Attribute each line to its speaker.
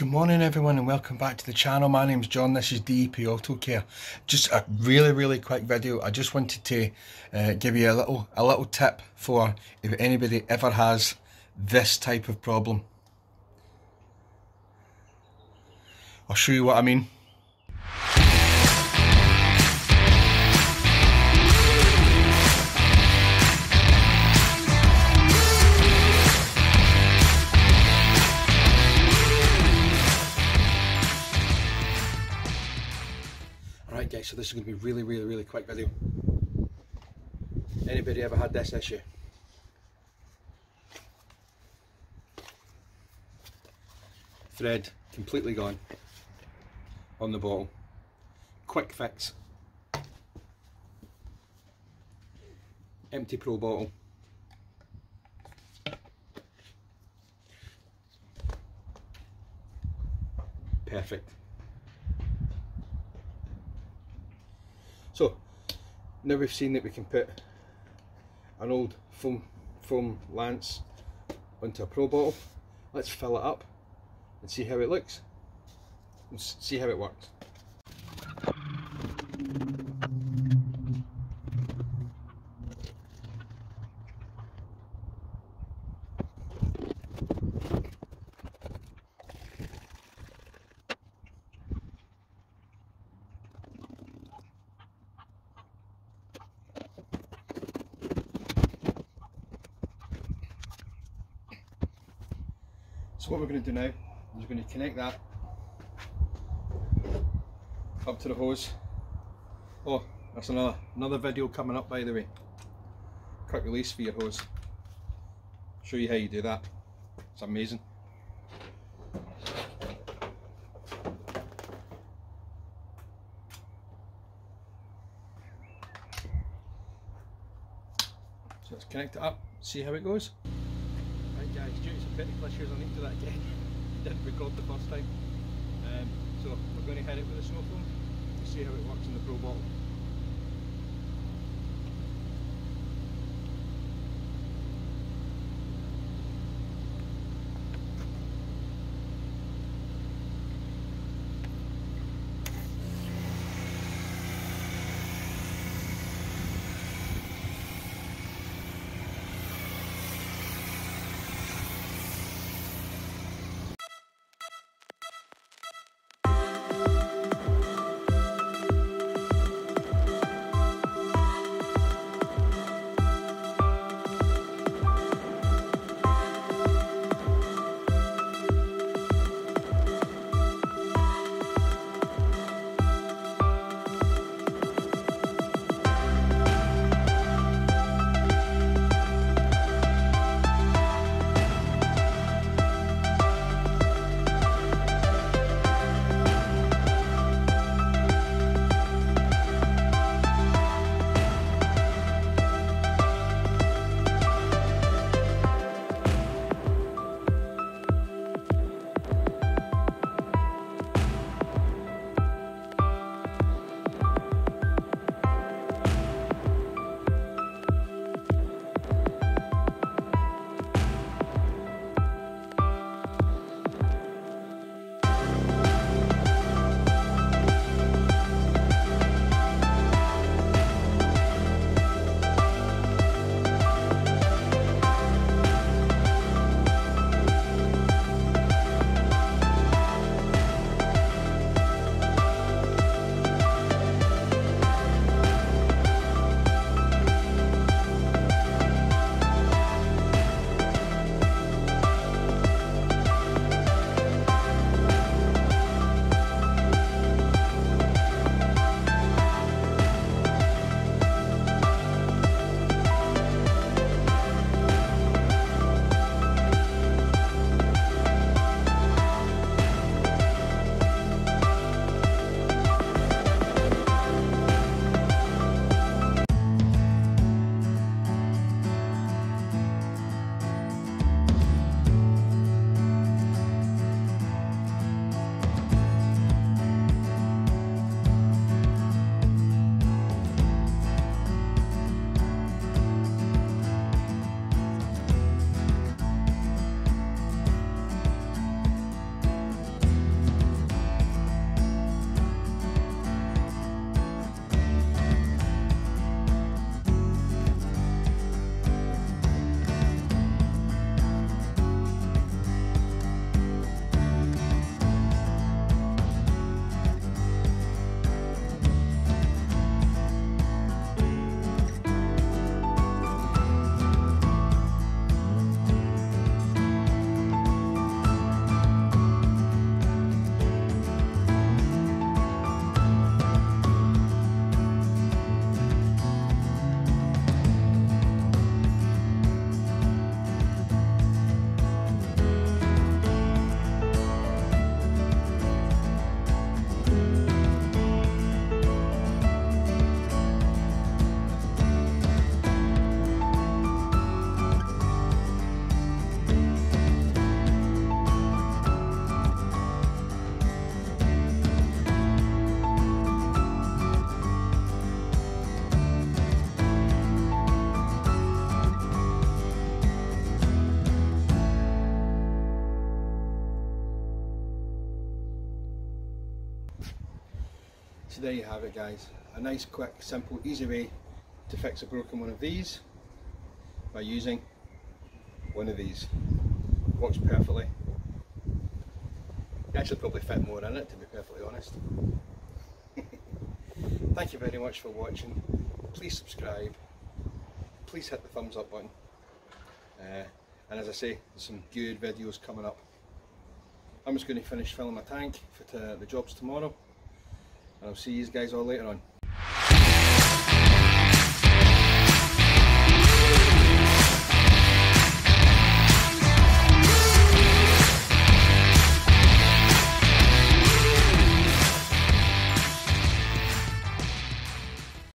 Speaker 1: Good morning everyone and welcome back to the channel. My name's John, this is DEP Auto Care. Just a really really quick video. I just wanted to uh, give you a little a little tip for if anybody ever has this type of problem. I'll show you what I mean. This is going to be really, really, really quick video. Anybody ever had this issue? Thread completely gone on the ball. Quick fix. Empty pro bottle. Perfect. So now we've seen that we can put an old foam foam lance onto a pro bottle. Let's fill it up and see how it looks and see how it works. What we're going to do now is we're going to connect that up to the hose. Oh, that's another another video coming up by the way. Quick release for your hose. Show you how you do that. It's amazing. So let's connect it up, see how it goes. To some technical issues I need to do that again. Didn't record the first time. Um, so we're going to hit it with a snow foam to see how it works in the Pro bottle. So there you have it guys, a nice quick simple easy way to fix a broken one of these by using one of these. Works perfectly. Actually probably fit more in it to be perfectly honest. Thank you very much for watching. Please subscribe. Please hit the thumbs up button. Uh, and as I say, some good videos coming up. I'm just going to finish filling my tank for the jobs tomorrow and I'll see you guys all later on.